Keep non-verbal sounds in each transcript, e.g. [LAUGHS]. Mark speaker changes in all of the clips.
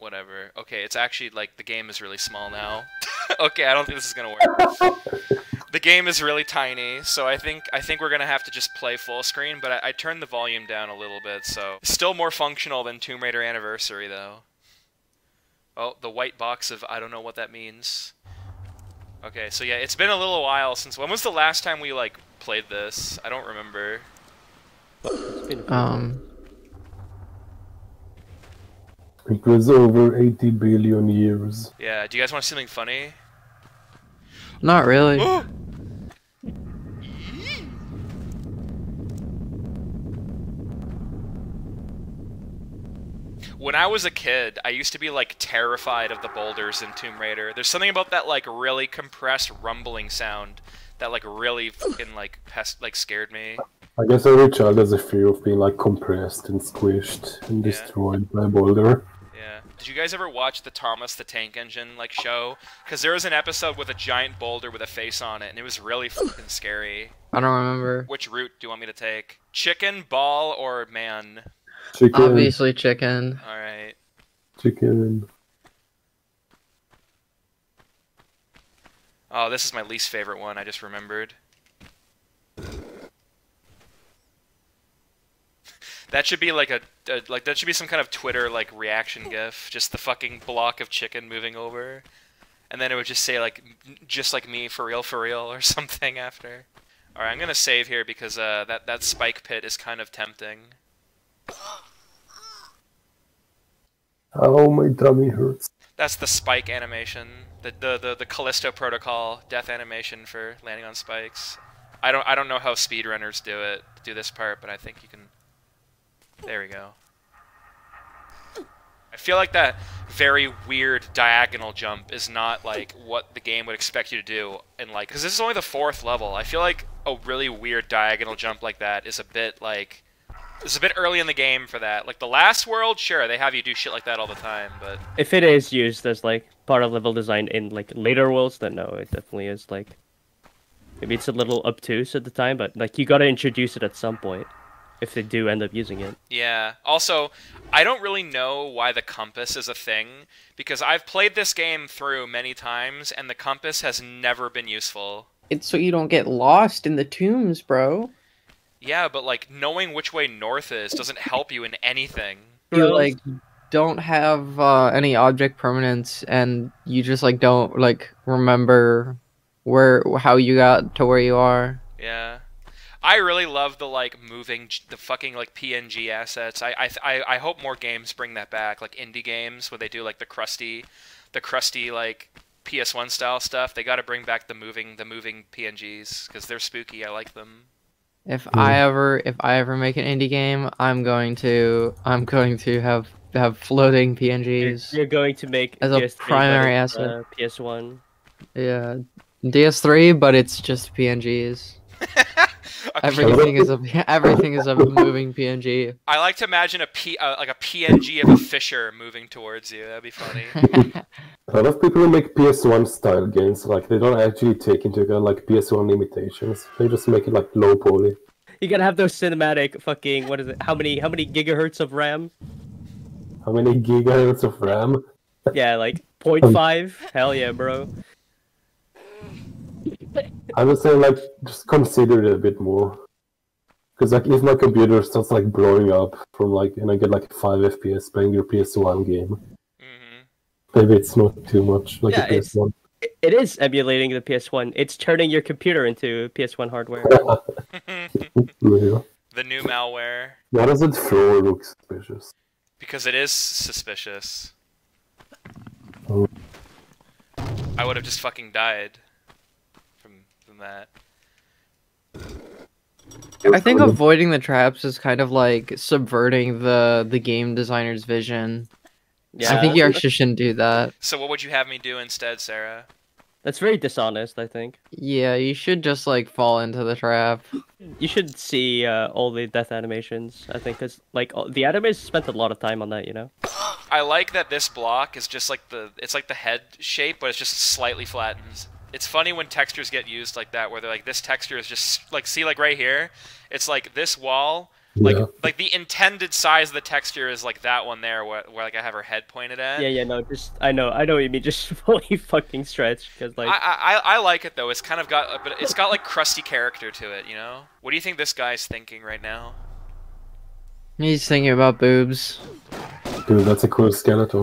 Speaker 1: whatever. Okay, it's actually like the game is really small now. [LAUGHS] okay, I don't think this is gonna work. [LAUGHS] the game is really tiny, so I think I think we're gonna have to just play full screen. But I, I turned the volume down a little bit, so still more functional than Tomb Raider Anniversary though. Oh, the white box of I don't know what that means. Okay, so yeah, it's been a little while since. When was the last time we like played this? I don't remember.
Speaker 2: Um,
Speaker 3: It was over 80 billion years.
Speaker 1: Yeah. Do you guys want to see something funny?
Speaker 2: not really. [GASPS]
Speaker 1: When I was a kid, I used to be like terrified of the boulders in Tomb Raider. There's something about that like really compressed rumbling sound that like really fucking like pest like scared me.
Speaker 3: I guess every child has a fear of being like compressed and squished and
Speaker 1: Yeah.
Speaker 3: destroyed by a boulder.
Speaker 1: Yeah. Did you guys ever watch the Thomas the Tank Engine like show? Because there was an episode with a giant boulder with a face on it, and it was really fucking scary.
Speaker 2: I don't remember.
Speaker 1: Which route do you want me to take? Chicken, ball, or man?
Speaker 3: Chicken,
Speaker 2: Obviously, chicken.
Speaker 1: All right.
Speaker 3: chicken.
Speaker 1: Oh, this is my least favorite one. I just remembered. That should be like a, a like that should be some kind of Twitter like reaction gif. Just the fucking block of chicken moving over, and then it would just say like just like me for real for real or [LAUGHS] something after. All right, I'm gonna save here because uh, that that spike pit is kind of tempting.
Speaker 3: Oh, my tummy hurts.
Speaker 1: That's the spike animation, the the the, the Callisto Protocol death animation for landing on spikes. I don't I don't know how speedrunners do it, do this part, but I think you can. There we go. I feel like that very weird diagonal jump is not like what the game would expect you to do, and like because this is only the fourth level. I feel like a really weird diagonal jump like that is a bit like. It's a bit early in the game for that. Like the last world, sure, they have you do shit like that all the time, but
Speaker 4: If it is used as like part of level design in like later worlds, then no, it definitely is like maybe it's a little obtuse at the time, but like you gotta introduce it at some point if they do end up using it.
Speaker 1: Yeah. Also, I don't really know why the compass is a thing because I've played this game through many times and the compass has never been useful.
Speaker 2: It's so you don't get lost in the tombs, bro.
Speaker 1: Yeah, but like knowing which way north is doesn't help you in anything.
Speaker 2: You
Speaker 4: Well,
Speaker 2: like don't have uh, any object permanence, and you just like don't like remember where how you got to where you are.
Speaker 1: Yeah. I really love the like moving the fucking like PNG assets. I I I, I hope more games bring that back, like indie games where they do like the crusty, the crusty like PS1 style stuff. They got to bring back the moving the moving PNGs because they're spooky. I like them.
Speaker 2: If
Speaker 3: Hmm.
Speaker 2: I ever if I ever make an indie game, I'm going to I'm going to have have floating
Speaker 4: You're,
Speaker 2: PNGs.
Speaker 4: you're going to make
Speaker 2: As a
Speaker 4: PS3
Speaker 2: primary asset.
Speaker 4: uh, PS1.
Speaker 2: Yeah, DS3, but it's just PNGs. [LAUGHS]
Speaker 1: A P-
Speaker 2: Everything is a [LAUGHS] everything is a moving PNG.
Speaker 1: I like to imagine a P, uh, like a PNG of a fisher moving towards you. That'd be funny. [LAUGHS]
Speaker 3: A lot of people who make PS1 style games, like they don't actually take into account like PS1 limitations. They just make it like low poly.
Speaker 4: You gotta have those cinematic fucking what is it? How many how many gigahertz of RAM?
Speaker 3: How many gigahertz of RAM?
Speaker 4: Yeah, like [LAUGHS] 0.5? Hell yeah, bro.
Speaker 3: I would say like just consider it a bit more. Because like if my computer starts like blowing up from like and I get like five FPS playing your PS1 game,
Speaker 1: hmm
Speaker 3: maybe it's not too much like
Speaker 4: Yeah,
Speaker 3: a
Speaker 4: it's-
Speaker 3: PS1.
Speaker 4: It- It is emulating the PS1. It's turning your computer into PS1 hardware. [LAUGHS] [LAUGHS]
Speaker 3: Real.
Speaker 1: the new malware
Speaker 3: Why does it throw look suspicious?
Speaker 1: because it is suspicious.
Speaker 3: Oh.
Speaker 1: I would have just fucking died from from that.
Speaker 2: I think avoiding the traps is kind of like subverting the the game designer's vision.
Speaker 4: Yeah,
Speaker 2: I think you actually shouldn't do that.
Speaker 1: So what would you have me do instead, Sarah?
Speaker 4: that's very dishonest. I think
Speaker 2: Yeah, you should just like fall into the trap.
Speaker 4: you should see uh, all the death animations. I think because like all- the animators spent a lot of time on that. You know.
Speaker 1: I like that this block is just like the it's like the head shape, but it's just slightly flattened. It's funny when textures get used like that, where they're like this texture is just like see like right here, it's like this wall Like
Speaker 3: Yeah.
Speaker 1: like the intended size of the texture is like that one there, where, where like I have her head pointed at.
Speaker 4: Yeah, yeah, no, just I know, I know what you mean. [LAUGHS] Just fully fucking stretched because like
Speaker 1: I, I I- I like it though. It's kind of got, but it's got like crusty character to it. You know. What do you think this guy's thinking right now?
Speaker 2: He's thinking about boobs.
Speaker 3: Dude, that's a cool skeleton.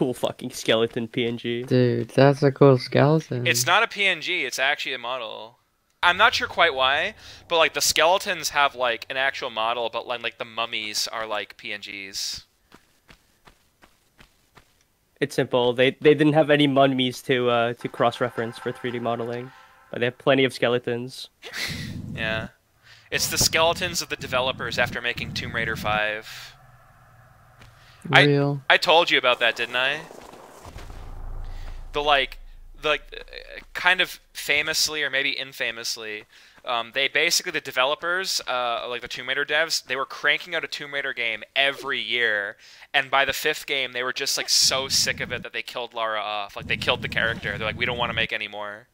Speaker 4: Cool fucking skeleton PNG.
Speaker 2: Dude, that's a cool skeleton.
Speaker 1: It's not a PNG. It's actually a model. I'm not sure quite why, but like the skeletons have like an actual model, but like like the mummies are like PNGs.
Speaker 4: It's simple. They they didn't have any mummies to uh to cross reference for 3D modeling, but they have plenty of skeletons. [LAUGHS]
Speaker 1: Yeah. It's the skeletons of the developers after making Tomb Raider 5. I-
Speaker 2: real.
Speaker 1: I told you about that, didn't I? The like, the like, kind of famously or maybe infamously, um, they basically the developers, uh, like the Tomb Raider devs, they were cranking out a Tomb Raider game every year, and by the fifth game, they were just like so sick of it that they killed Lara off. Like they killed the character. They're like, we don't want to make any more.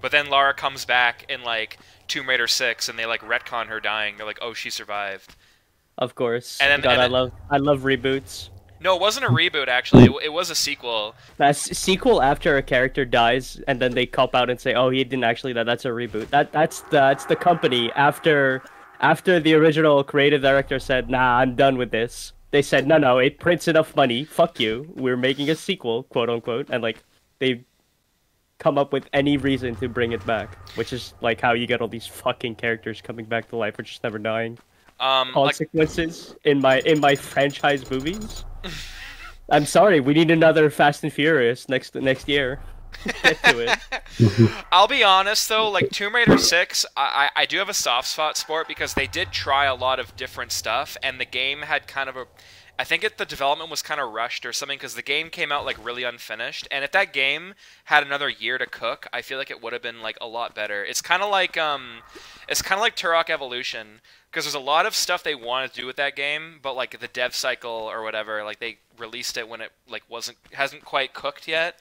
Speaker 1: But then Lara comes back in like Tomb Raider 6, and they like retcon her dying. They're like, oh, she survived.
Speaker 4: Of course.
Speaker 1: And then-
Speaker 4: God,
Speaker 1: and
Speaker 4: I love I love reboots.
Speaker 1: No, it wasn't a reboot actually. It, it was a sequel.
Speaker 4: That's sequel after a character dies, and then they cop out and say, "Oh, he didn't actually. That that's a reboot." That that's the that's the company after after the original creative director said, "Nah, I'm done with this." They said, "No, no, it prints enough money. Fuck you. We're making a sequel, quote unquote." And like they come up with any reason to bring it back, which is like how you get all these fucking characters coming back to life or just never dying.
Speaker 1: Um, like,
Speaker 4: Consequences in my in my franchise movies. [LAUGHS] I'm sorry, we need another Fast and Furious next next year. [LAUGHS] Get to it. [LAUGHS]
Speaker 1: I'll be honest though, like Tomb Raider 6, I, I I do have a soft spot for it because they did try a lot of different stuff, and the game had kind of a. I think it, the development was kind of rushed or something because the game came out like really unfinished, and if that game had another year to cook, I feel like it would have been like a lot better. It's kind of like um, it's kind of like Turok Evolution because there's a lot of stuff they wanted to do with that game, but like the dev cycle or whatever, like they released it when it like wasn't hasn't quite cooked yet.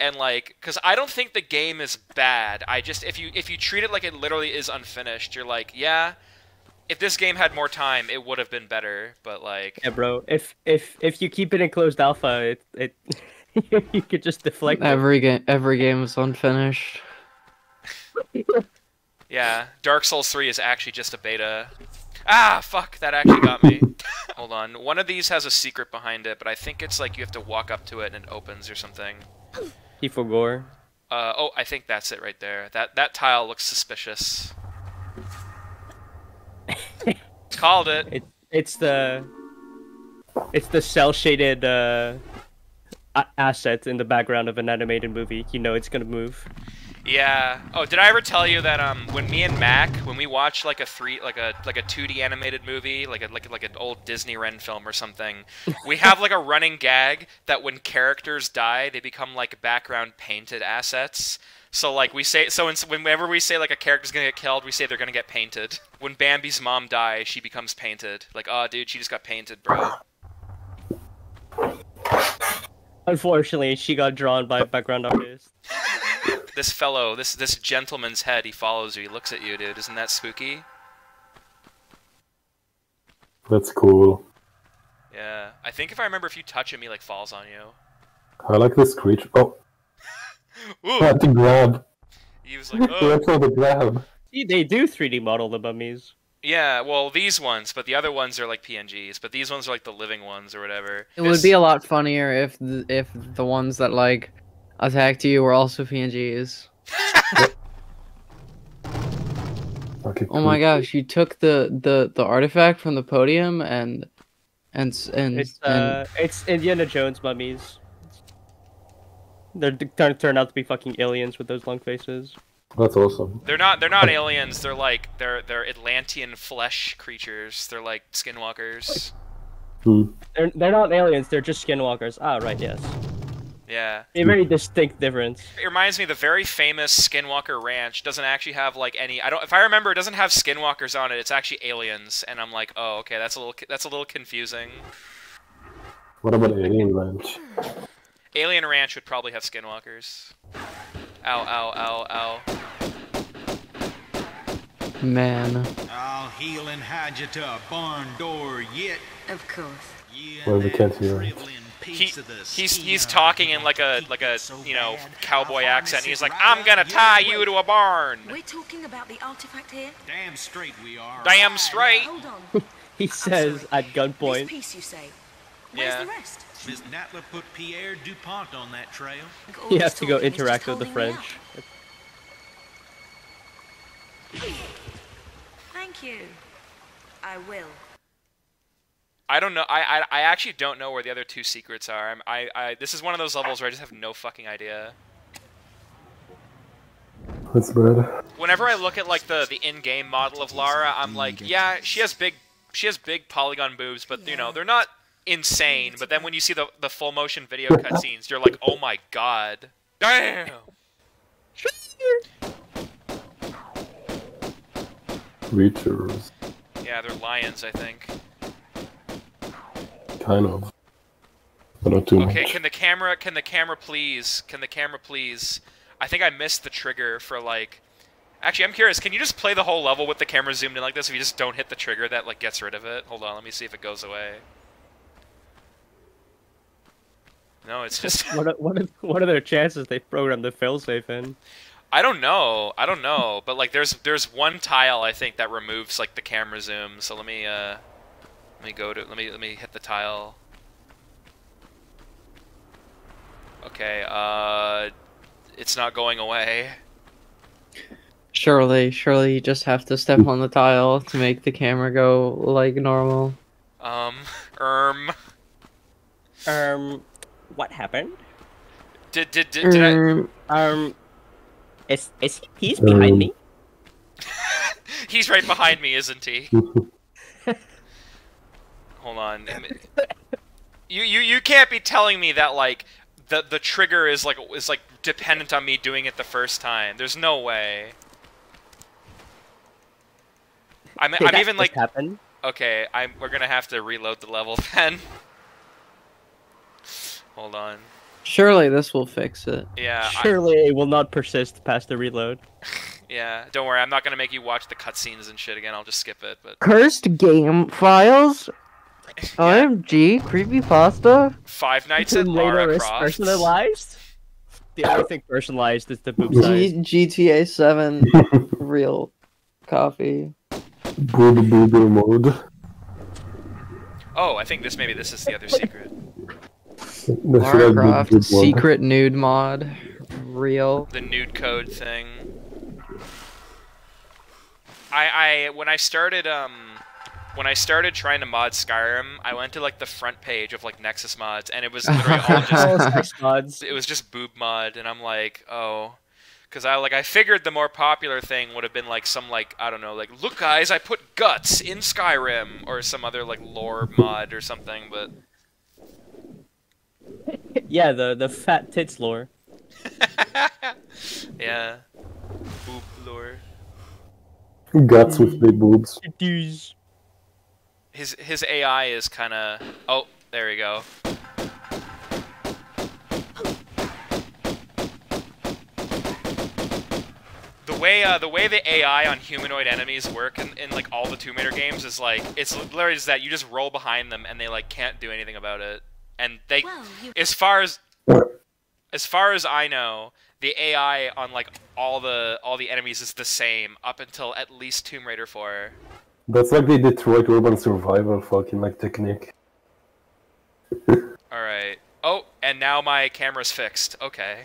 Speaker 1: And like because i don't think the game is bad. I just if you if you treat it like it literally is unfinished you're like yeah if this game had more time it would have been better but like
Speaker 4: Yeah, bro. If if if you keep it in closed alpha, it it [LAUGHS] you could just deflect.
Speaker 2: Every game, every game is unfinished. [LAUGHS]
Speaker 1: yeah dark souls 3 is actually just a beta ah fuck that actually got me [LAUGHS] hold on one of these has a secret behind it but i think it's like you have to walk up to it and it opens or something
Speaker 4: He for gore.
Speaker 1: uh, oh i think that's it right there that that tile looks suspicious [LAUGHS] called it
Speaker 4: It it's the it's the cell shaded uh a- asset in the background of an animated movie. You know it's gonna move.
Speaker 1: Yeah. Oh, did I ever tell you that um when me and Mac when we watch like a three like a like a 2D animated movie like a like like an old Disney Ren film or something, [LAUGHS] we have like a running gag that when characters die they become like background painted assets. So like we say so in, whenever we say like a character's gonna get killed, we say they're gonna get painted. When Bambi's mom dies, she becomes painted. Like, oh dude, she just got painted, bro.
Speaker 4: Unfortunately, she got drawn by a background artist. [LAUGHS]
Speaker 1: This fellow, this this gentleman's head, he follows you. He looks at you, dude. Isn't that spooky?
Speaker 3: That's cool.
Speaker 1: Yeah. I think if I remember, if you touch him, he like falls on you.
Speaker 3: I like this creature. Oh, I
Speaker 1: Ooh,
Speaker 3: had to grab.
Speaker 1: he was like, [LAUGHS] oh.
Speaker 3: That's all the grab.
Speaker 4: See, they do 3D model the mummies.
Speaker 1: Yeah, well, these ones, but the other ones are like PNGs, but these ones are like the living ones or whatever.
Speaker 2: It would be a lot funnier if the, if the ones that like attacked you were also PNGs. [LAUGHS]
Speaker 3: Okay,
Speaker 2: Oh my gosh, you took the the the artifact from the podium and and and,
Speaker 4: It's
Speaker 2: and
Speaker 4: uh, it's Indiana Jones mummies. They're d- gonna turn out to be fucking aliens with those long faces.
Speaker 3: That's awesome.
Speaker 1: They're not. They're not aliens. They're like they're they're Atlantean flesh creatures. They're like skinwalkers.
Speaker 3: Hmm.
Speaker 4: They're they're not aliens. They're just skinwalkers. Ah, right. Yes.
Speaker 1: Yeah.
Speaker 4: A very distinct difference.
Speaker 1: It reminds me, the very famous Skinwalker Ranch doesn't actually have like any. I don't. If I remember, it doesn't have skinwalkers on it. It's actually aliens, and I'm like, oh, okay, that's a little. That's a little confusing.
Speaker 3: What about Alien Ranch?
Speaker 1: Alien Ranch would probably have skinwalkers. Ow! Ow! Ow! Ow!
Speaker 2: Man.
Speaker 5: I'll heal and hide you to a barn door yet.
Speaker 6: Of course.
Speaker 5: You
Speaker 3: Well,
Speaker 5: and
Speaker 3: we can't hear it.
Speaker 1: He,
Speaker 5: piece of the
Speaker 1: he's he's talking in like a like a you know cowboy accent. He's like, I'm gonna tie you to a barn.
Speaker 6: We're talking about the artifact here.
Speaker 5: Damn straight we are.
Speaker 1: Damn straight.
Speaker 6: Hold on. [LAUGHS]
Speaker 4: He says at gunpoint.
Speaker 6: This
Speaker 4: gunpoint.
Speaker 6: piece you say. Where's
Speaker 1: Yeah.
Speaker 6: the rest?
Speaker 5: Miss Natla put Pierre Dupont on that trail.
Speaker 6: All
Speaker 4: You have to go
Speaker 6: talking is just
Speaker 4: interact with the French.
Speaker 6: Thank you. I will.
Speaker 1: I don't know. I, I I actually don't know where the other two secrets are. I'm, I I this is one of those levels where I just have no fucking idea.
Speaker 3: That's bad.
Speaker 1: Whenever I look at like the the in-game model of Lara, I'm like, yeah, she has big she has big polygon boobs, but you know they're not insane. But then when you see the the full motion video cutscenes, you're like, oh my god, damn.
Speaker 3: Creatures.
Speaker 1: Yeah, they're lions, I think.
Speaker 3: Kind of. But not too
Speaker 1: Okay,
Speaker 3: much.
Speaker 1: can the camera can the camera please can the camera please? I think I missed the trigger for like. Actually, I'm curious. Can you just play the whole level with the camera zoomed in like this? If you just don't hit the trigger, that like gets rid of it. Hold on, let me see if it goes away. No, it's just. [LAUGHS]
Speaker 4: What are, what, are, what are their chances they programmed the failsafe in?
Speaker 1: I don't know. I don't know. But like, there's there's one tile I think that removes like the camera zoom. So let me uh, let me go to let me let me hit the tile. Okay. Uh, it's not going away.
Speaker 2: Surely, surely you just have to step on the tile to make the camera go like normal.
Speaker 1: Um, erm.
Speaker 4: Um, what happened?
Speaker 1: Did did did, did I?
Speaker 2: Um,
Speaker 4: Um, is he? he's behind
Speaker 3: Um,
Speaker 4: me? [LAUGHS]
Speaker 1: He's right behind me, isn't he? [LAUGHS] Hold on. You you you can't be telling me that like the the trigger is like is like dependent on me doing it the first time. There's no way. I'm
Speaker 4: Hey,
Speaker 1: I'm
Speaker 4: that
Speaker 1: even
Speaker 4: just
Speaker 1: like
Speaker 4: happened.
Speaker 1: okay. I'm we're gonna have to reload the level [LAUGHS] then. Hold on.
Speaker 2: surely this will fix it.
Speaker 1: Yeah. I-
Speaker 4: Surely it will not persist past the reload. [LAUGHS]
Speaker 1: yeah. Don't worry. I'm not gonna make you watch the cutscenes and shit again. I'll just skip it. But
Speaker 2: Cursed game files. [LAUGHS] OMG, creepy pasta.
Speaker 1: Five Nights at Lara
Speaker 4: Later is
Speaker 1: Croft.
Speaker 4: personalized. The only thing personalized is the boob size.
Speaker 2: G- GTA 7 [LAUGHS] real coffee.
Speaker 3: Boob boober mode.
Speaker 1: Oh, I think this maybe this is the other secret.
Speaker 3: That
Speaker 2: Lara Croft secret nude mod. Real.
Speaker 1: the nude code thing. I I when I started um when I started trying to mod Skyrim, I went to like the front page of like Nexus mods, and it was literally all [LAUGHS] just
Speaker 4: mods.
Speaker 1: it was just boob mod, and I'm like, oh, because I like I figured the more popular thing would have been like some like I don't know like look guys, I put guts in Skyrim or some other like lore mod or something, but
Speaker 4: Yeah, the the fat tits lore. [LAUGHS]
Speaker 1: yeah, boob lore.
Speaker 3: Guts with big boobs.
Speaker 1: His his AI is kind of oh there we go. The way uh, the way the AI on humanoid enemies work in, in like all the Tomb Raider games is like it's literally just that you just roll behind them and they like can't do anything about it. And they
Speaker 6: Well, you
Speaker 1: as far as as far as I know, the AI on like all the all the enemies is the same up until at least Tomb Raider 4.
Speaker 3: That's like the Detroit Urban Survival fucking like technique.
Speaker 1: All right. Oh, and now my camera's fixed. Okay.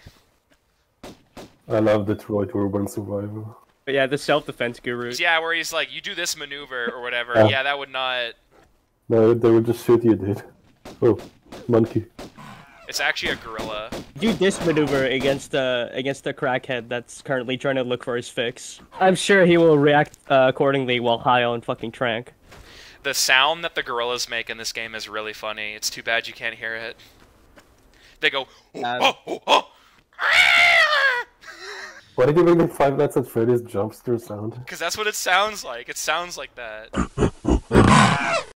Speaker 3: I love Detroit Urban Survival.
Speaker 4: But yeah, the self defense guru.
Speaker 1: Yeah, where he's like, you do this maneuver or whatever.
Speaker 3: Yeah.
Speaker 1: Yeah, that would not.
Speaker 3: No, they would just shoot you, dude. Oh, monkey.
Speaker 1: It's actually a gorilla.
Speaker 4: Do this maneuver against the against the crackhead that's currently trying to look for his fix. I'm sure he will react uh, accordingly while high on fucking trank.
Speaker 1: The sound that the gorillas make in this game is really funny. It's too bad you can't hear it. They go. Oh,
Speaker 4: Um,
Speaker 1: oh, oh, oh.
Speaker 3: Why did you make the Five Nights at Freddy's jumpster sound?
Speaker 1: Because that's what it sounds like. It sounds like that. [LAUGHS]